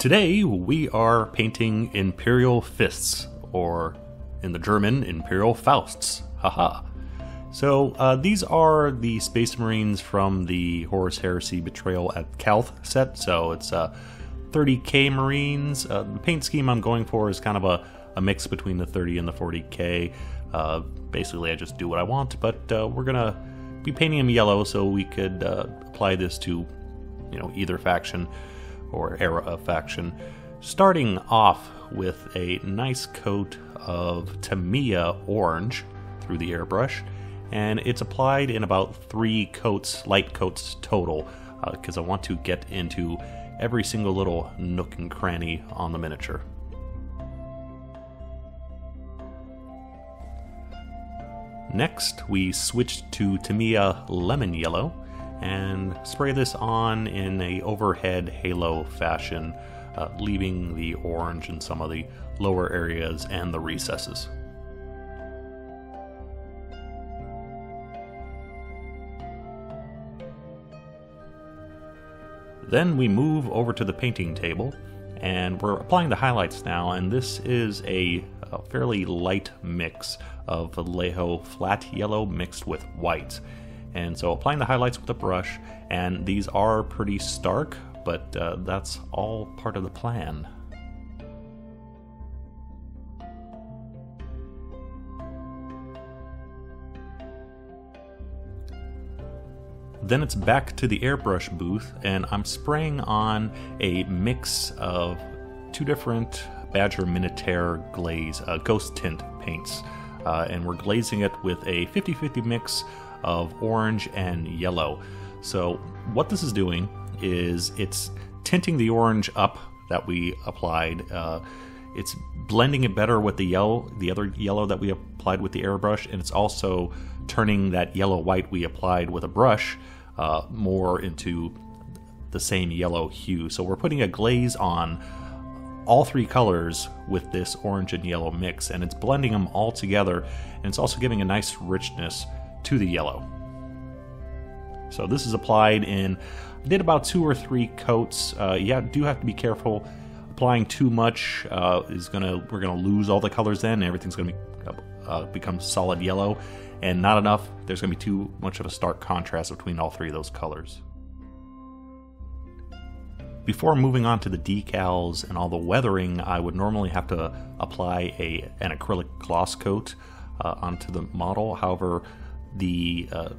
Today we are painting Imperial Fists, or in the German, Imperial Fausts. Haha. So uh, these are the Space Marines from the Horus Heresy Betrayal at Calth set. So it's uh, 30k Marines. Uh, the paint scheme I'm going for is kind of a, a mix between the 30 and the 40k. Uh, basically, I just do what I want, but uh, we're gonna be painting them yellow so we could uh, apply this to, you know, either faction or era of faction, starting off with a nice coat of Tamiya orange through the airbrush, and it's applied in about three coats, light coats total, because uh, I want to get into every single little nook and cranny on the miniature. Next, we switched to Tamiya Lemon Yellow, and spray this on in a overhead halo fashion, uh, leaving the orange in some of the lower areas and the recesses. Then we move over to the painting table and we're applying the highlights now and this is a, a fairly light mix of Vallejo flat yellow mixed with white. And so applying the highlights with a brush, and these are pretty stark, but uh, that's all part of the plan. Then it's back to the airbrush booth, and I'm spraying on a mix of two different Badger Minitaire glaze, uh, ghost tint paints. Uh, and we're glazing it with a 50 50 mix of orange and yellow. So what this is doing is it's tinting the orange up that we applied. Uh, it's blending it better with the yellow, the other yellow that we applied with the airbrush, and it's also turning that yellow white we applied with a brush uh, more into the same yellow hue. So we're putting a glaze on all three colors with this orange and yellow mix, and it's blending them all together, and it's also giving a nice richness to the yellow. So this is applied in, I did about two or three coats. Uh, yeah, do have to be careful. Applying too much uh, is gonna, we're gonna lose all the colors then, everything's gonna be, uh, become solid yellow. And not enough, there's gonna be too much of a stark contrast between all three of those colors. Before moving on to the decals and all the weathering, I would normally have to apply a, an acrylic gloss coat uh, onto the model. However, the uh,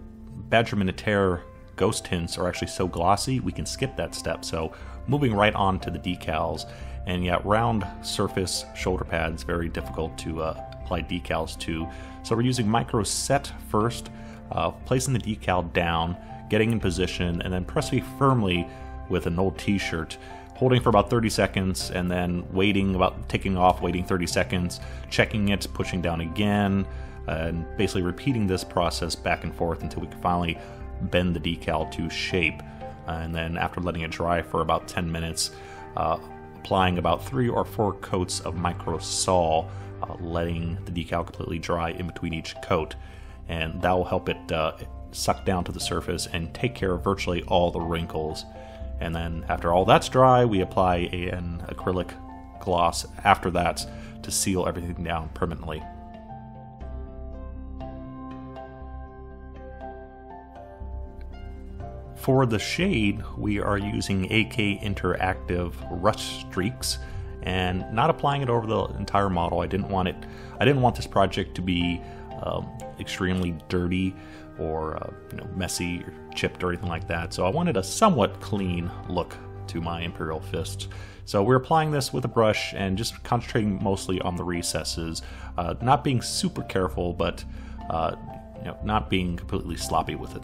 Badger Minitaire ghost tints are actually so glossy, we can skip that step. So moving right on to the decals, and yet round surface shoulder pads, very difficult to uh, apply decals to. So we're using micro set first, uh, placing the decal down, getting in position, and then pressing firmly with an old t-shirt holding for about 30 seconds and then waiting about taking off waiting 30 seconds checking it pushing down again and basically repeating this process back and forth until we can finally bend the decal to shape. And then after letting it dry for about 10 minutes, uh, applying about three or four coats of micro sol, uh, letting the decal completely dry in between each coat. And that will help it uh, suck down to the surface and take care of virtually all the wrinkles. And then after all that's dry, we apply an acrylic gloss after that to seal everything down permanently. For the shade, we are using AK Interactive Rust Streaks and not applying it over the entire model. I didn't want it. I didn't want this project to be um, extremely dirty or uh, you know messy or chipped or anything like that. So I wanted a somewhat clean look to my Imperial Fist. So we're applying this with a brush and just concentrating mostly on the recesses, uh, not being super careful, but uh, you know, not being completely sloppy with it.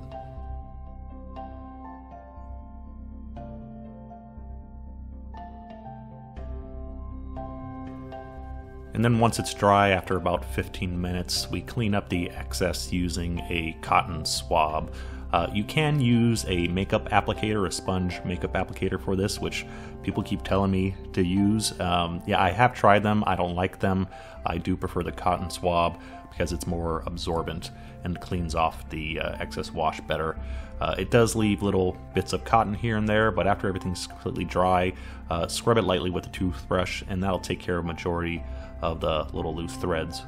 And then once it's dry, after about 15 minutes, we clean up the excess using a cotton swab. Uh, you can use a makeup applicator, a sponge makeup applicator for this, which people keep telling me to use. Um, yeah, I have tried them. I don't like them. I do prefer the cotton swab because it's more absorbent and cleans off the uh, excess wash better. Uh, it does leave little bits of cotton here and there, but after everything's completely dry, uh, scrub it lightly with a toothbrush, and that'll take care of majority of the little loose threads.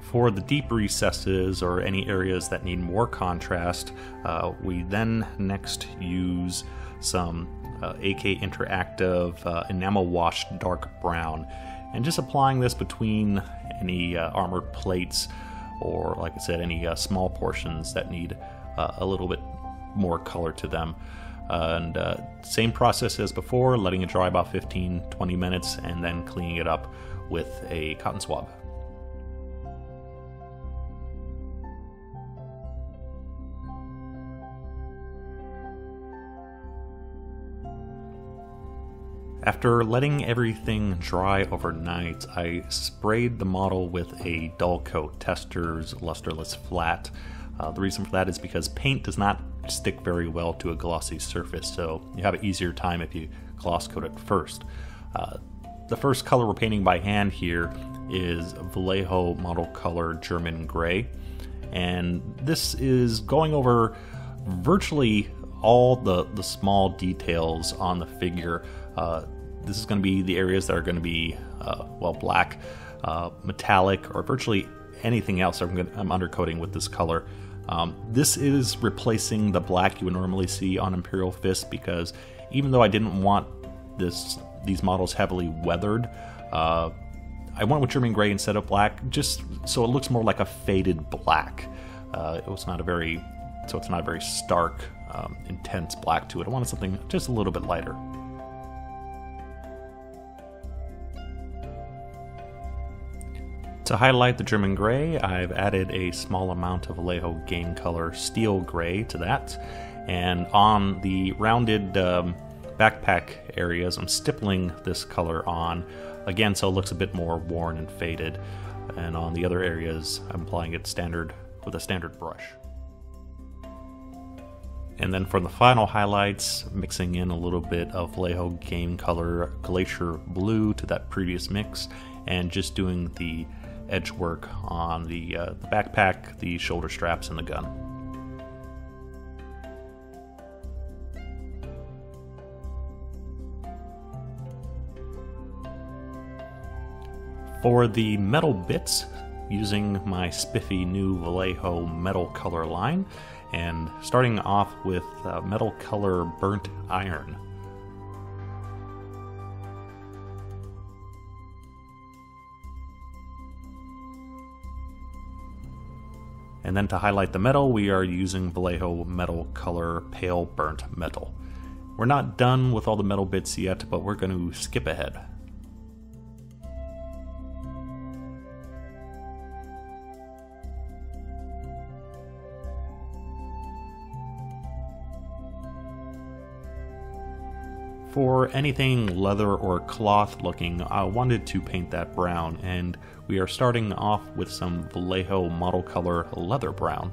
For the deep recesses or any areas that need more contrast, uh, we then next use some uh, AK Interactive uh, enamel washed dark brown and just applying this between any uh, armored plates or like I said any uh, small portions that need uh, a little bit more color to them and uh, same process as before letting it dry about 15-20 minutes and then cleaning it up with a cotton swab. After letting everything dry overnight, I sprayed the model with a dull coat, Testors Lusterless Flat. Uh, the reason for that is because paint does not stick very well to a glossy surface, so you have an easier time if you gloss coat it first. Uh, the first color we're painting by hand here is Vallejo Model Color German Gray, and this is going over virtually all the, the small details on the figure. Uh, this is going to be the areas that are going to be, uh, well, black, uh, metallic, or virtually anything else I'm, gonna, I'm undercoating with this color. Um, this is replacing the black you would normally see on Imperial Fist because even though I didn't want this these models heavily weathered, uh, I went with German gray instead of black, just so it looks more like a faded black. Uh, it was not a very, so it's not a very stark, um, intense black to it. I wanted something just a little bit lighter. To highlight the German gray, I've added a small amount of Vallejo Game Color Steel Gray to that. And on the rounded um, backpack areas, I'm stippling this color on, again so it looks a bit more worn and faded. And on the other areas, I'm applying it standard with a standard brush. And then for the final highlights, mixing in a little bit of Vallejo Game Color Glacier Blue to that previous mix, and just doing the edge work on the, uh, the backpack, the shoulder straps, and the gun. For the metal bits, using my spiffy new Vallejo metal color line, and starting off with uh, metal color burnt iron. And then to highlight the metal, we are using Vallejo Metal Color Pale Burnt Metal. We're not done with all the metal bits yet, but we're going to skip ahead. For anything leather or cloth looking, I wanted to paint that brown, and we are starting off with some Vallejo model color leather brown.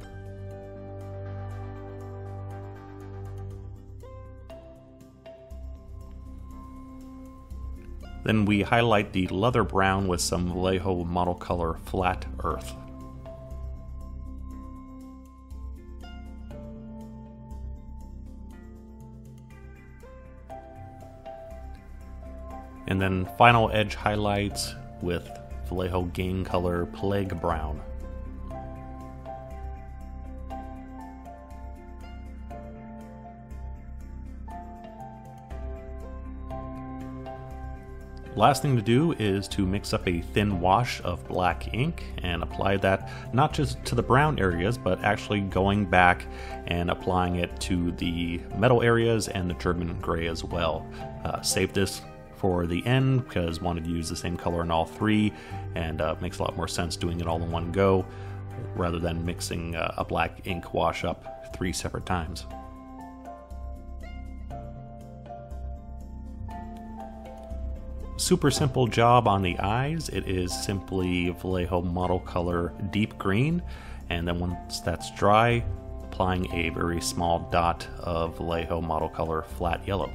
Then we highlight the leather brown with some Vallejo model color flat earth. And then final edge highlights with Vallejo Game Color Plague Brown. Last thing to do is to mix up a thin wash of black ink and apply that not just to the brown areas, but actually going back and applying it to the metal areas and the German gray as well. Uh, save this for the end because wanted to use the same color in all three and uh, makes a lot more sense doing it all in one go rather than mixing uh, a black ink wash up three separate times. Super simple job on the eyes. It is simply Vallejo Model Color Deep Green and then once that's dry, applying a very small dot of Vallejo Model Color Flat Yellow.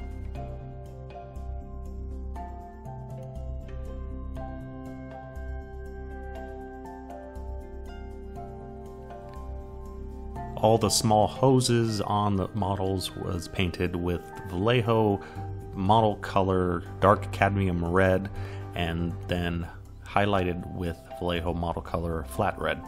All the small hoses on the models was painted with Vallejo model color dark cadmium red and then highlighted with Vallejo model color flat red.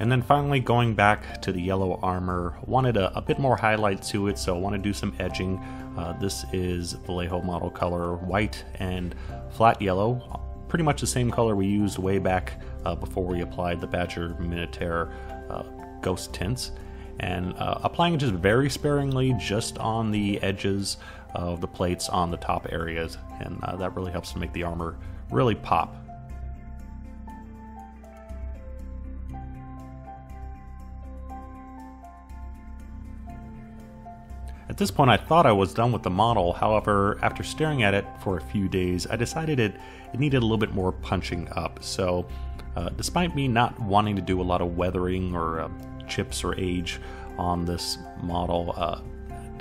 And then finally going back to the yellow armor, wanted a, a bit more highlight to it, so I want to do some edging. Uh, this is Vallejo model color white and flat yellow, pretty much the same color we used way back uh, before we applied the Badger Minitaire uh, ghost tints. And uh, applying it just very sparingly just on the edges of the plates on the top areas, and uh, that really helps to make the armor really pop. At this point, I thought I was done with the model. However, after staring at it for a few days, I decided it, it needed a little bit more punching up. So, uh, despite me not wanting to do a lot of weathering or uh, chips or age on this model, uh,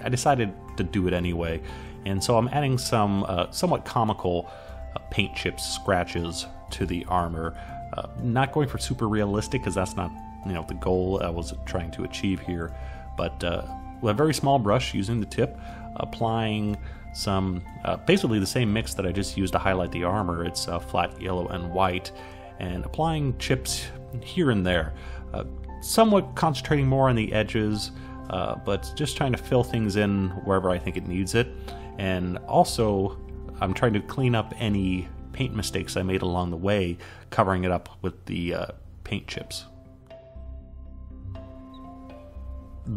I decided to do it anyway. And so I'm adding some uh, somewhat comical uh, paint chips, scratches to the armor. Uh, not going for super realistic because that's not you know the goal I was trying to achieve here, but with a very small brush using the tip, applying some, uh, basically the same mix that I just used to highlight the armor. It's uh, flat yellow and white, and applying chips here and there. Uh, somewhat concentrating more on the edges, uh, but just trying to fill things in wherever I think it needs it. And also, I'm trying to clean up any paint mistakes I made along the way, covering it up with the uh, paint chips.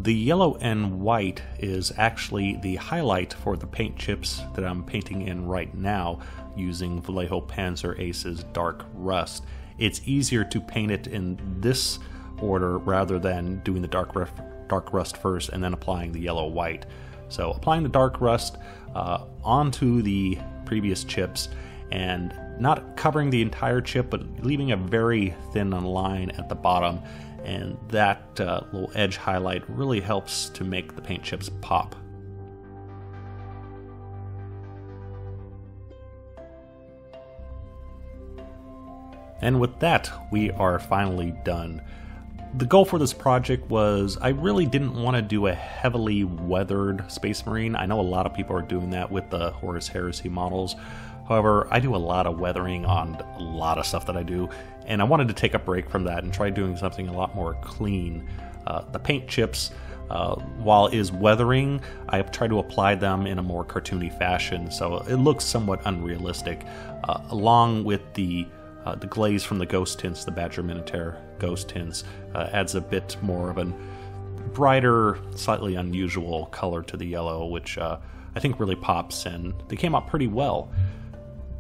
The yellow and white is actually the highlight for the paint chips that I'm painting in right now using Vallejo Panzer Ace's Dark Rust. It's easier to paint it in this order rather than doing the dark, dark rust first and then applying the yellow white. So applying the dark rust uh, onto the previous chips and not covering the entire chip but leaving a very thin line at the bottom and that uh, little edge highlight really helps to make the paint chips pop. And with that, we are finally done. The goal for this project was I really didn't want to do a heavily weathered Space Marine. I know a lot of people are doing that with the Horus Heresy models. However, I do a lot of weathering on a lot of stuff that I do, and I wanted to take a break from that and try doing something a lot more clean. Uh, the paint chips, uh, while is weathering, I try to apply them in a more cartoony fashion, so it looks somewhat unrealistic, uh, along with the uh, the glaze from the ghost tints, the Badger Minitaire ghost tints, uh, adds a bit more of a brighter, slightly unusual color to the yellow, which uh, I think really pops, and they came out pretty well.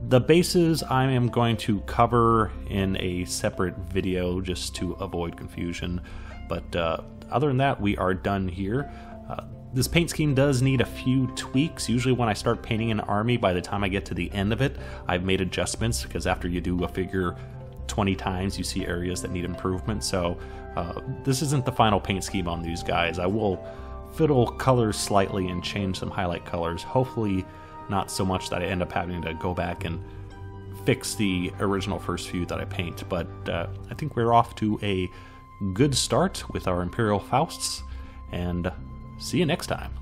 The bases I am going to cover in a separate video just to avoid confusion, but uh, other than that, we are done here. Uh, this paint scheme does need a few tweaks. Usually when I start painting an army, by the time I get to the end of it, I've made adjustments because after you do a figure 20 times, you see areas that need improvement. So uh, this isn't the final paint scheme on these guys. I will fiddle colors slightly and change some highlight colors. Hopefully not so much that I end up having to go back and fix the original first few that I paint. But uh, I think we're off to a good start with our Imperial Fausts, and see you next time.